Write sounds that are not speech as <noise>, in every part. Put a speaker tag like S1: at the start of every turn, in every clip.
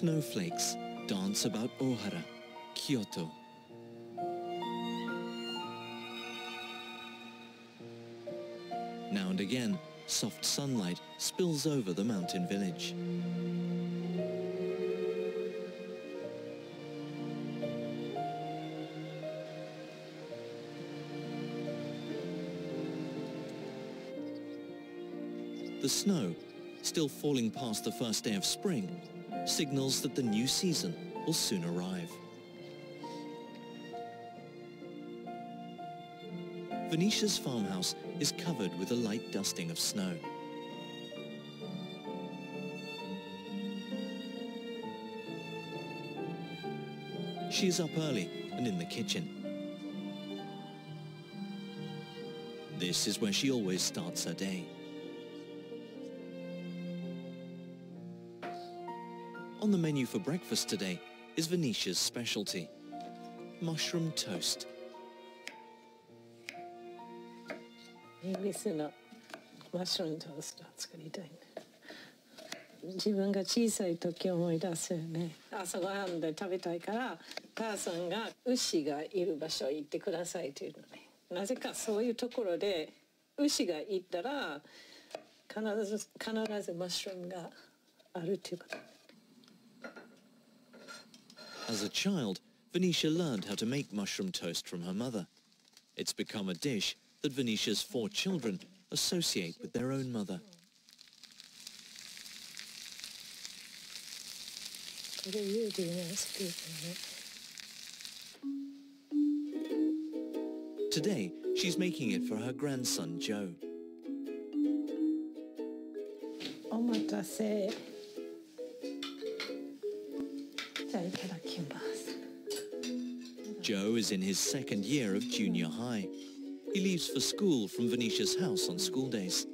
S1: Snowflakes dance about Ohara, Kyoto. Now and again, soft sunlight spills over the mountain village. The snow, still falling past the first day of spring, signals that the new season will soon arrive. Venetia's farmhouse is covered with a light dusting of snow. She is up early and in the kitchen. This is where she always starts her day. On the menu for breakfast today is Venetia's specialty, mushroom toast.
S2: イギリスのマッシュルームトーストを作りたいね自分が小さい時を思い出すよね。朝ごはんで食べたいから母さんが牛がいる場所行ってくださいっていうのね。なぜかそういうところで牛が行ったら必ず必ずマッシュルームがあるっていうこと。
S1: As a child, Venetia learned how to make mushroom toast from her mother. It's become a dish that Venetia's four children associate with their own mother. Today, she's making it for her grandson, Joe. Joe is in his second year of junior high. He leaves for school from Venetia's house on school days.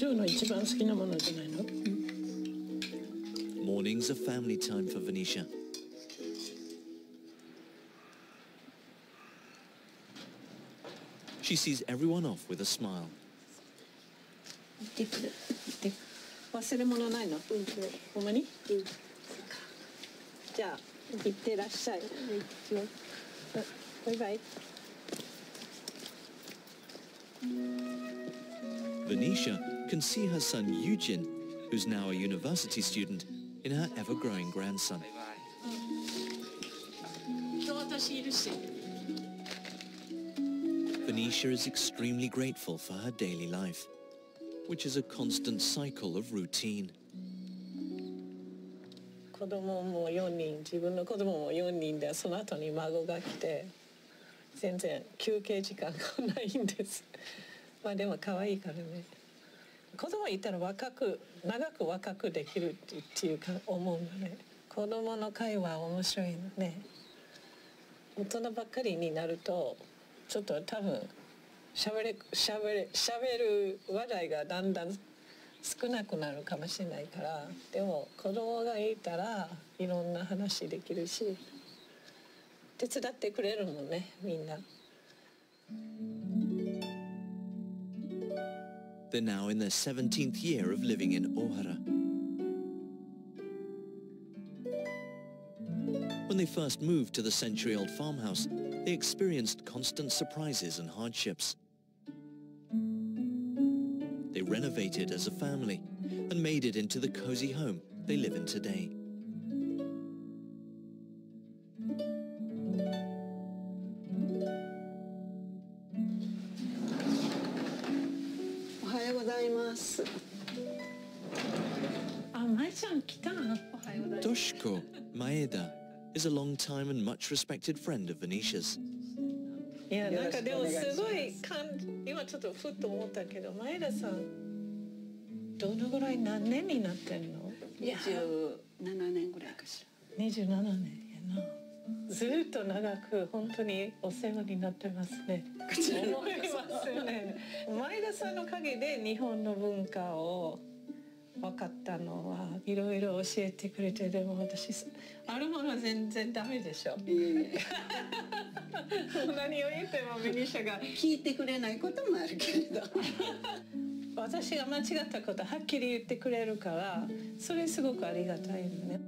S2: 今日何の授業ある
S3: 体育と体育と国語と美術
S2: どっちが一番好きな
S3: 体育
S2: 体育何の体育
S3: 今日はバスケやってる
S2: あバスケやったの、あそうジョーの一番好きなものじゃないの
S1: Mornings are family time for Venetia. She sees everyone off with a smile.
S3: 行ってくる行ってく
S2: 忘れ物ないのほんまにじゃあ行ってらっしゃいバイバイ
S1: Venetia can see her son Eugen, who's now a university student, in her ever-growing grandson.
S2: 今日私いるし
S1: Venetia is extremely grateful for her daily life, which is a constant cycle of routine.
S2: 子供も4人自分の子供も4人でその後に孫が来て全然休憩時間がないんですまあでも可愛いからね <laughs> <laughs> 子供いたら若く長く若くできるっていうか思うのね子供の会話面白いのね大人ばっかりになるとちょっと多分しゃべれしゃべれしゃべる話題がだんだん少なくなるかもしれないからでも子供がいたらいろんな話できるし手伝ってくれるもんねみんな。
S1: They're now in their 17th year of living in Ohara. When they first moved to the century-old farmhouse, they experienced constant surprises and hardships. They renovated as a family and made it into the cozy home they live in today. Much-respected friend of Venetia's.
S2: いや、なんかでもすごい感じ、今ちょっとふっと思ったけど、前田さん。どのぐらい何年になってんの
S3: ？27年ぐらいかしら
S2: 27年やな。ずっと長く本当にお世話になってますね。思いますね。ええ前田さんの陰で日本の文化を分かったのはいろいろ教えてくれてでも私あるものは全然ダメでしょ
S3: いえいえ
S2: 何を言ってもミニシャが
S3: 聞いてくれないこともあるけれど
S2: 私が間違ったことはっきり言ってくれるからそれすごくありがたいのね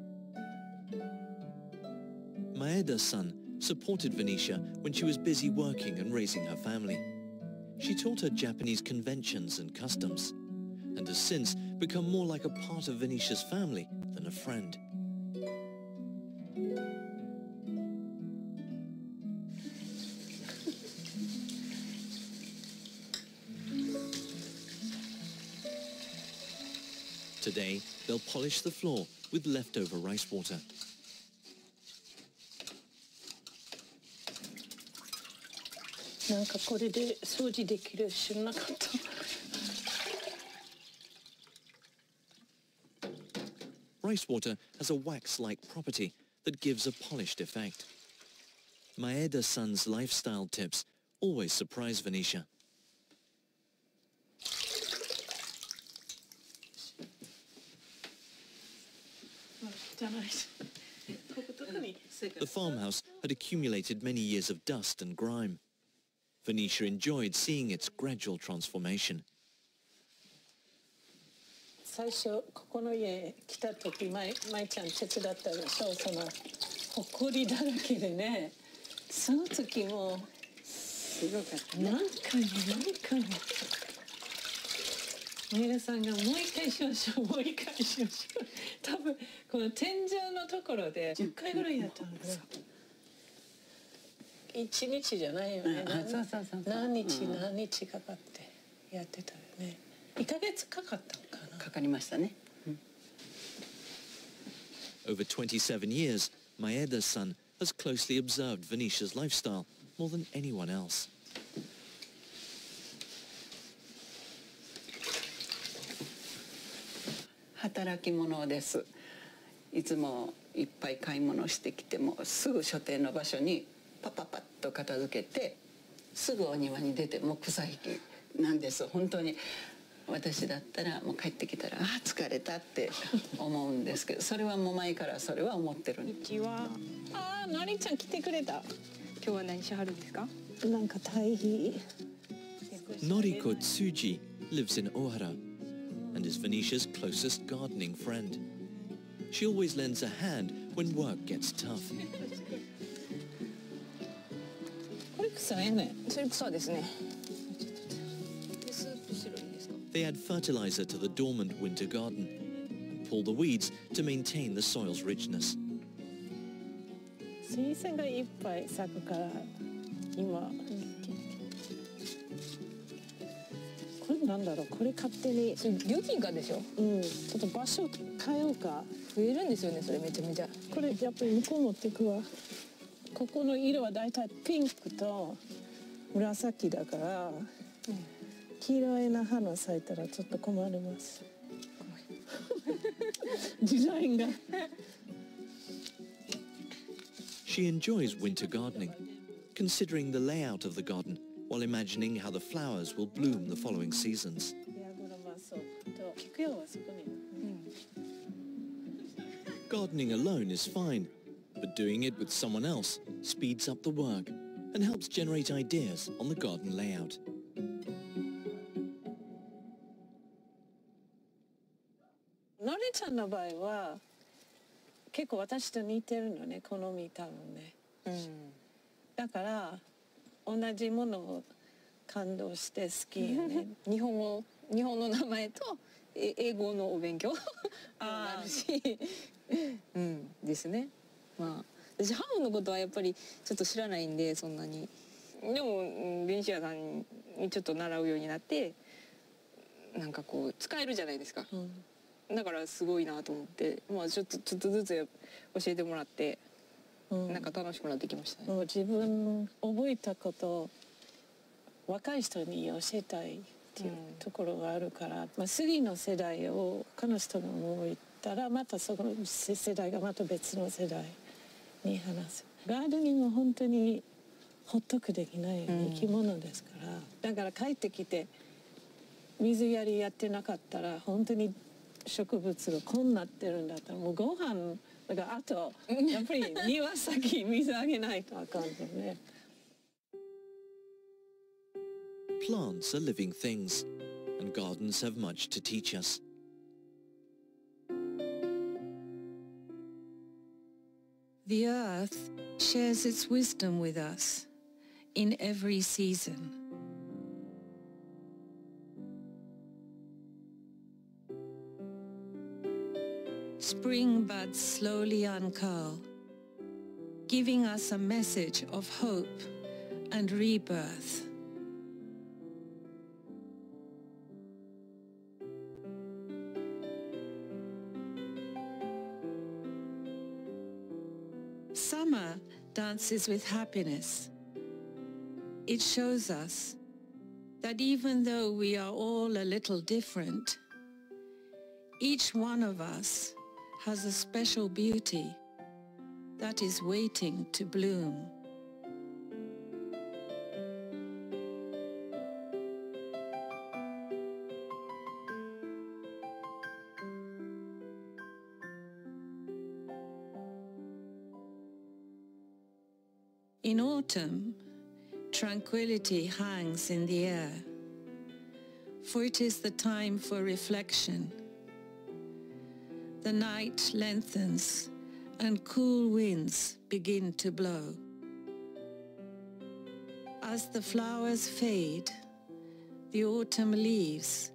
S1: Maeda-san supported Venetia when she was busy working and raising her family. She taught her Japanese conventions and customs, and has since become more like a part of Venetia's family than a friend. Today, they'll polish the floor with leftover rice water. rice water has a wax-like property that gives a polished effect. Maeda-san's lifestyle tips always surprise Venetia. The farmhouse had accumulated many years of dust and grime. Venetia enjoyed seeing its gradual transformation.
S2: 最初ここの家来た時まいまいちゃん手伝ったでしょそのほこりだらけでねその時も
S3: すごかった。
S2: 何回も何回も。皆さんがもう一回しましょうもう一回しましょう。多分この天井のところで10回ぐらいやったんです一日じゃないよね。何日
S3: うん。
S2: 何日かかってやってたよね1ヶ月かかったのかな。
S3: かかりましたね。
S1: Over 27 years, Maeda-san has closely observed Venetia's lifestyle more than anyone else.
S3: 働き者ですいつもいっぱい買い物してきてもすぐ所定の場所にパパパッと片付けてすぐお庭に出てもう草引きなんです。本当に私だったらもう帰ってきたらあー疲れたって思うんですけどそれはもう前からそれは思ってる
S2: こんにちはああのりちゃん来てくれた
S4: 今日は何しはるんですか
S2: なんか大変
S1: Noriko Tsuji lives in Ohara and is Venetia's closest gardening friend. She always lends a hand when work gets tough.
S2: これ草やね
S4: それ草ですね
S1: They add fertilizer to the dormant winter garden. And pull the weeds to maintain the soil's richness.
S2: 水仙がいっぱい咲くから今。これなんだろう？これ勝手に。
S4: それ料金かでしょ？
S2: うん。ちょっと場所変えようか。
S4: 増えるんですよねそれめちゃめちゃ。
S2: これやっぱり向こう持ってくわ。ここの色はだいたいピンクと紫だから、黄<laughs> 色いな花咲いたらちょっと困りますデザインが
S1: She enjoys winter gardening, considering the layout of the garden while imagining how the flowers will bloom the following seasons.
S2: ヤゴのマソと菊用はそこに
S1: Gardening alone is fine, but doing it with someone else speeds up the work and helps generate ideas on the garden layout.
S2: のりちゃんの場合は結構私と似てるのね好み多分ね。
S4: うん。
S2: だから同じものを感動して好きよね。<laughs>
S4: 日本語日本の名前とえ英語のお勉強。あ <laughs> るし。うん。ですね。まあ私ハムのことはやっぱりちょっと知らないんでそんなに。でもうんベニシアさんにちょっと習うようになってなんかこう使えるじゃないですか。
S2: うん
S4: だからすごいなと思ってまあちょっとちょっとずつ教えてもらって
S2: うん。
S4: なんか楽しくなってきましたね。
S2: もう自分の覚えたことを若い人に教えたいっていう
S4: うん
S2: ところがあるから、まあ、次の世代を他の人が覚えたらまたその世世代がまた別の世代に話す。ガーデニングは本当にほっとくできない
S4: うん
S2: 生き物ですから、
S4: だから帰ってきて水やりやってなかったら本当に 植物がこんなってるんだったらもうご飯だからあとやっぱり庭先水あげないとあかんよね。
S1: Plants are living things, and gardens have much to teach us.
S2: The earth shares its wisdom with us in every season. Spring buds slowly uncurl, giving us a message of hope and rebirth. Summer dances with happiness. It shows us that even though we are all a little different, each one of us has a special beauty that is waiting to bloom. In autumn, tranquility hangs in the air, for it is the time for reflection. The night lengthens and cool winds begin to blow. As the flowers fade, the autumn leaves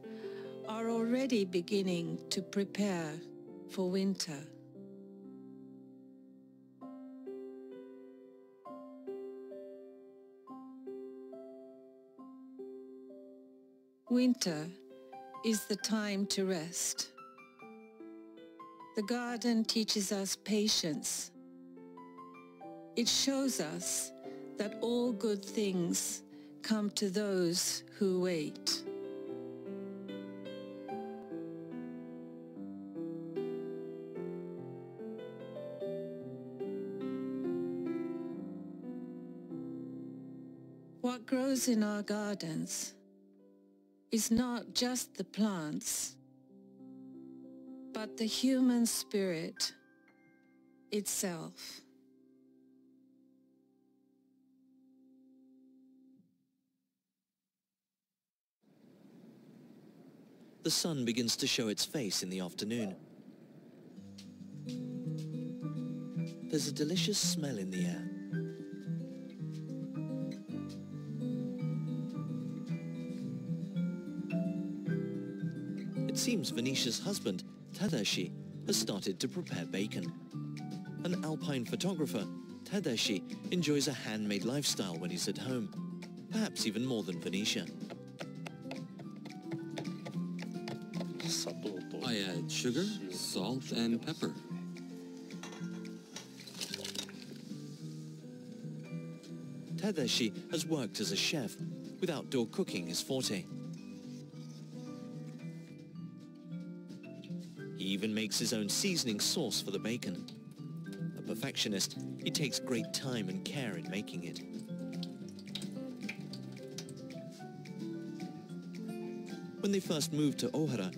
S2: are already beginning to prepare for winter. Winter is the time to rest. The garden teaches us patience. It shows us that all good things come to those who wait. What grows in our gardens is not just the plants, but the human spirit itself.
S1: The sun begins to show its face in the afternoon. There's a delicious smell in the air. It seems Venetia's husband, Tadashi, has started to prepare bacon. An alpine photographer, Tadashi enjoys a handmade lifestyle when he's at home, perhaps even more than Venetia.
S5: Oh,
S6: I add sugar, salt, and pepper.
S1: Tadashi has worked as a chef, with outdoor cooking his forte. even makes his own seasoning sauce for the bacon. A perfectionist, he takes great time and care in making it. When they first moved to Ohara,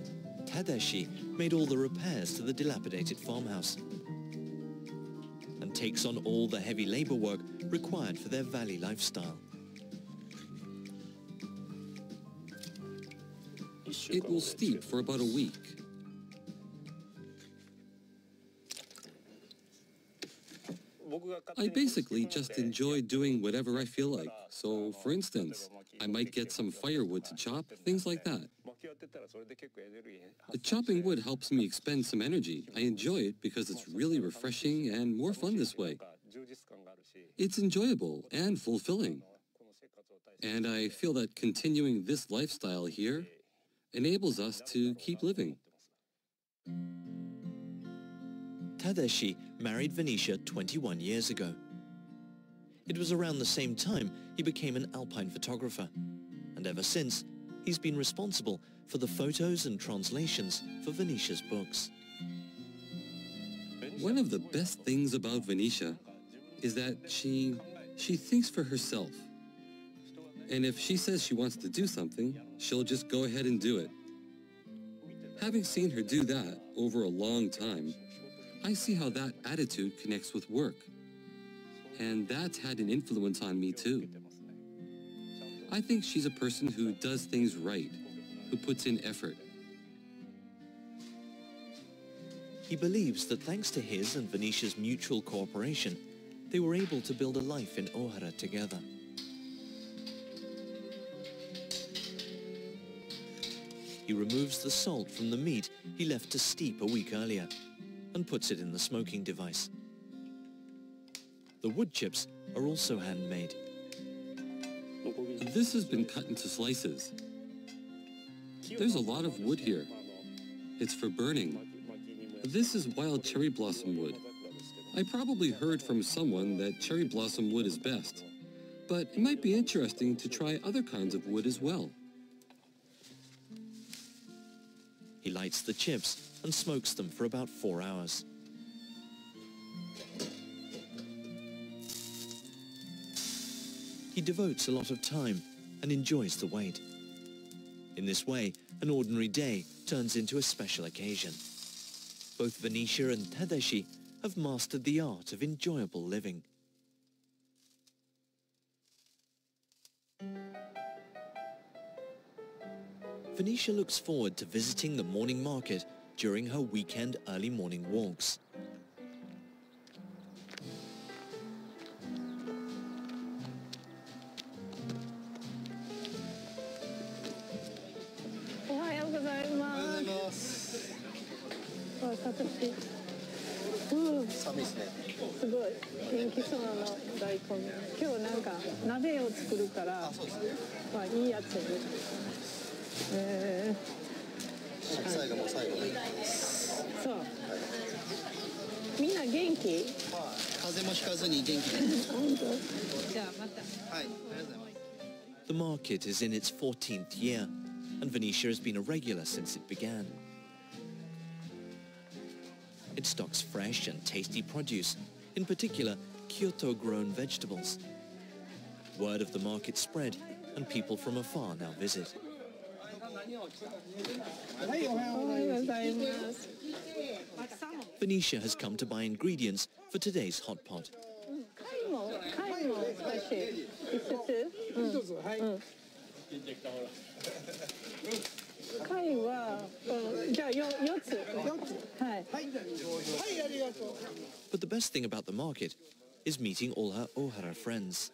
S1: Tadashi made all the repairs to the dilapidated farmhouse and takes on all the heavy labor work required for their valley lifestyle.
S6: It will steep for about a week. I basically just enjoy doing whatever I feel like. So, for instance, I might get some firewood to chop, <laughs> things like that. The chopping wood helps me expend some energy. I enjoy it because it's really refreshing and more fun this way. It's enjoyable and fulfilling. And I feel that continuing this lifestyle here enables us to keep living.
S1: Tadashi married Venetia 21 years ago. It was around the same time he became an alpine photographer, and ever since, he's been responsible for the photos and translations for Venetia's books.
S6: One of the best things about Venetia is that she she thinks for herself. And if she says she wants to do something, she'll just go ahead and do it. Having seen her do that over a long time, I see how that attitude connects with work. And that's had an influence on me too. I think she's a person who does things right, who puts in effort.
S1: He believes that thanks to his and Venetia's mutual cooperation, they were able to build a life in Ohara together. He removes the salt from the meat he left to steep a week earlier and puts it in the smoking device. The wood chips are also handmade.
S6: This has been cut into slices. There's a lot of wood here. It's for burning. This is wild cherry blossom wood. I probably heard from someone that cherry blossom wood is best, but it might be interesting to try other kinds of wood as well.
S1: He lights the chips and smokes them for about four hours. He devotes a lot of time and enjoys the wait. In this way, an ordinary day turns into a special occasion. Both Venetia and Tadashi have mastered the art of enjoyable living. Venetia looks forward to visiting the morning market during her weekend early morning walks.
S2: Mm. 寒いですね。すごい元気そうなの大根。今日なんか鍋を作るから、
S7: あそうですね
S2: まあいいやつに。え
S7: 白 菜がもう最後で
S2: ー、そう。みんな元気？
S7: はい風邪もひかずに元気です
S2: 本当。じゃあまた。
S7: はいありがとうございます
S1: The market is in its 14th year, and Venetia has been a regular since it began. It stocks fresh and tasty produce, in particular Kyoto-grown vegetables. Word of the market spread, and people from afar now visit. Venetia has come to buy ingredients for today's hot pot. But the best thing about the market is meeting all her Ohara friends.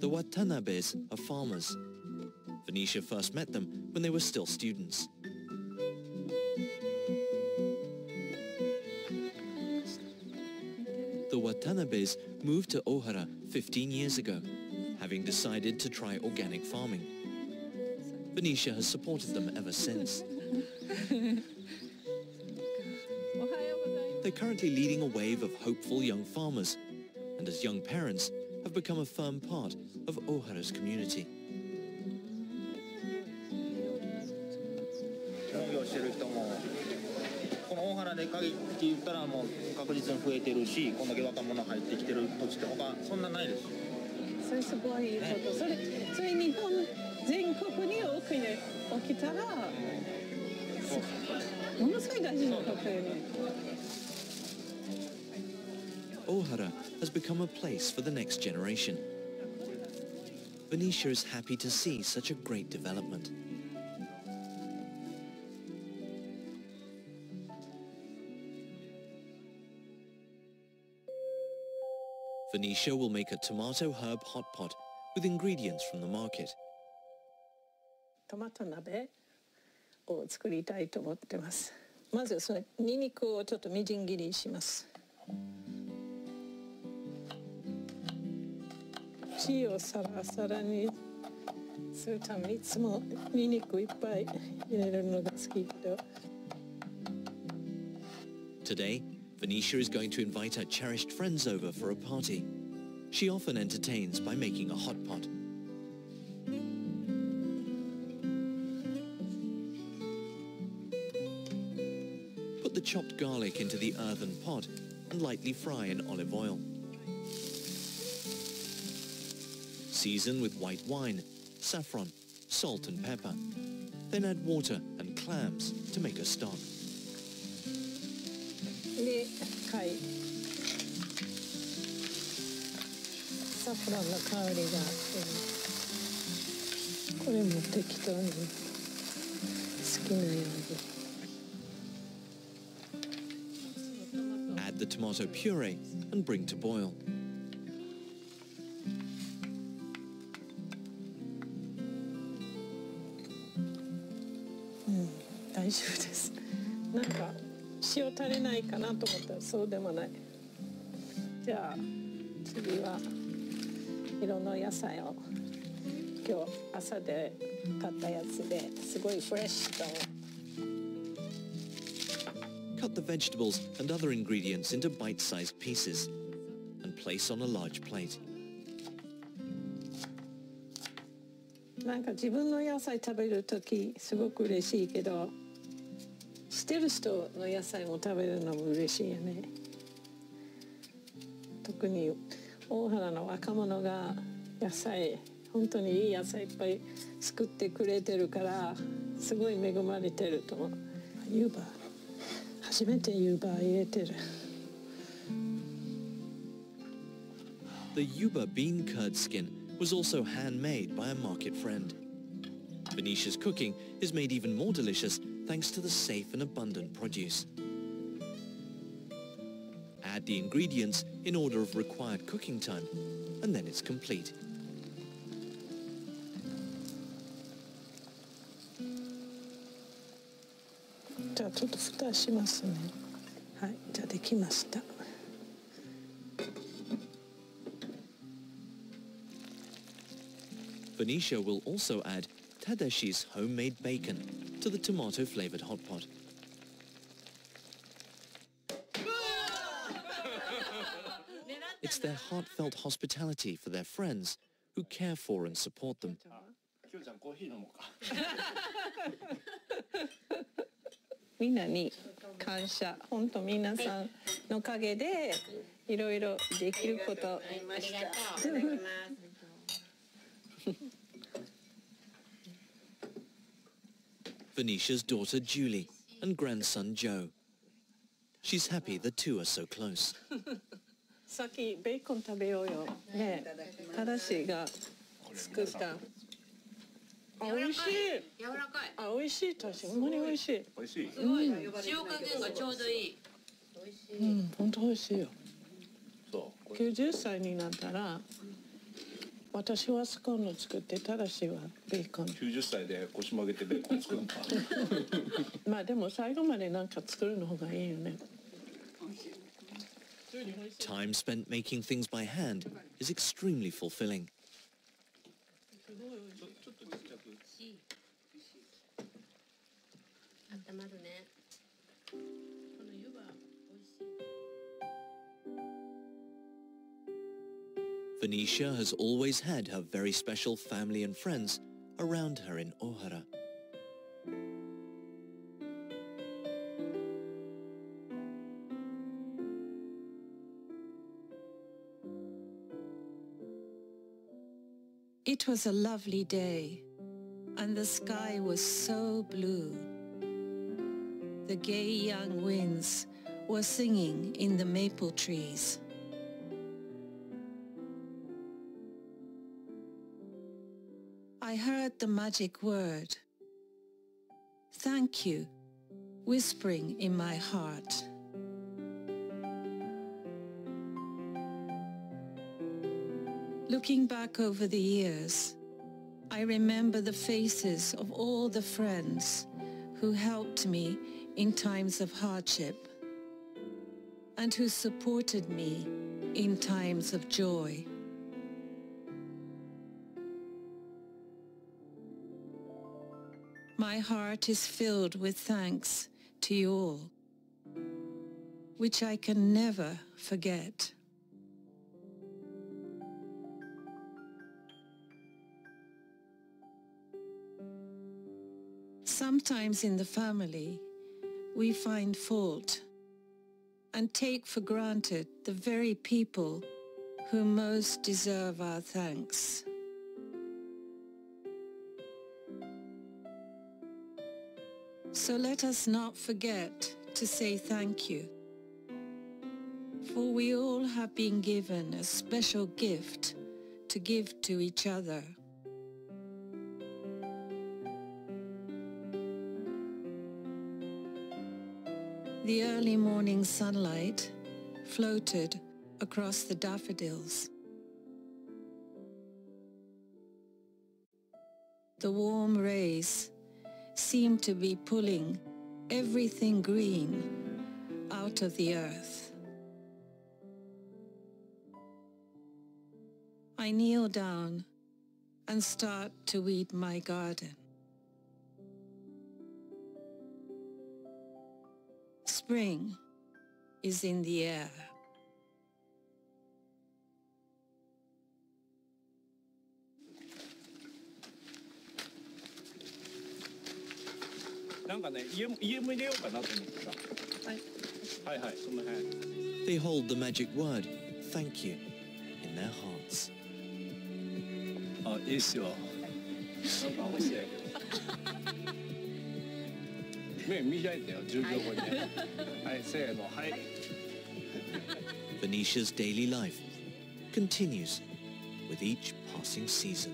S1: The Watanabes are farmers. Venetia first met them when they were still students. The Watanabes moved to Ohara 15 years ago, having decided to try organic farming. Venetia has supported them ever since. <laughs> They're currently leading a wave of hopeful young farmers, and as young parents, have become a firm part of Ohara's community.
S8: 農業してる人もこの大原で限って言ったらもう確実に増えてるしこんだけ若者入ってきてる土地って他そんなないです
S2: それすごいこと。それそれ日本全国に多くね起きたら、ものすごい大事なことよね。
S1: Ohara has become a place for the next generation. Venetia is happy to see such a great development. Venetia will make a tomato herb hot pot with ingredients from the market.
S2: トマト鍋を作りたいと思ってます。まずそのニンニクをちょっとみじん切りします。 塩をサラサラにするためにいつもニンニクいっぱい入れるのが好きけど。
S1: Today, Venetia is going to invite her cherished friends over for a party. She often entertains by making a hot pot. Put the chopped garlic into the earthen pot and lightly fry in olive oil. Season with white wine, saffron, salt and pepper. Then add water and clams to make a stock.
S2: で貝サフランの香りがしてるこれも適当に好きなように
S1: Add the tomato puree and bring to boil.
S2: 大丈夫です。なんか塩足りないかなと思ったらそうでもない。じゃあ次は色の野菜を。今日朝で買ったやつですごいフレッシュと。
S1: Cut the vegetables and other ingredients into bite-sized pieces and place on a large plate.
S2: なんか自分の野菜食べる時すごく嬉しいけどしてる人の野菜も食べるのも嬉しいよね特に大原の若者が野菜本当にいい野菜いっぱい作ってくれてるからすごい恵まれてると思う湯葉初めて湯葉入れてる
S1: The yuba bean curd skin was also handmade by a market friend. Venetia's cooking is made even more delicious thanks to the safe and abundant produce. Add the ingredients in order of required cooking time, and then it's complete. Venetia will also add Tadashi's homemade bacon to the tomato-flavored hot pot. It's their heartfelt hospitality for their friends who care for and support them. <laughs> Venetia's daughter Julie and grandson Joe. She's happy the two are so close.
S2: さっきベーコン食べようよねただしが作ったあ美味しい
S9: 柔らかい。
S2: あ美味しい確かにほんまに美味しい
S10: 美味しい
S9: すごい。塩加減がちょうどいい。
S2: うん本当美味しいよ
S10: そうこれ
S2: 90歳になったら 私はスコーンを作ってただしはベーコン
S10: 90歳で腰曲げてベーコン作るのか。<laughs>
S2: まあでも最後までなんか作るの方がいいよね。
S1: Time spent making things by hand is extremely fulfilling. Venetia has always had her very special family and friends around her in Ohara.
S11: It was a lovely day, and the sky was so blue. The gay young winds were singing in the maple trees. I heard the magic word, thank you, whispering in my heart. Looking back over the years, I remember the faces of all the friends who helped me in times of hardship and who supported me in times of joy. My heart is filled with thanks to you all.
S2: which I can never forget. Sometimes in the family, we find fault and take for granted the very people who most deserve our thanks. So let us not forget to say thank you. For we all have been given a special gift to give to each other. The early morning sunlight floated across the daffodils. The warm rays seemed to be pulling everything green out of the earth. I kneel down and start to weed my garden. Spring is in the air.
S10: なんかね家も家も入れようかなと思ってさはいはいはいその辺
S1: They hold the magic word, thank you, in their hearts.
S10: あいいっすよなんか美味しいやけど目見開いてよ10秒後にねはいせーのはい
S1: Venetia's daily life continues with each passing season.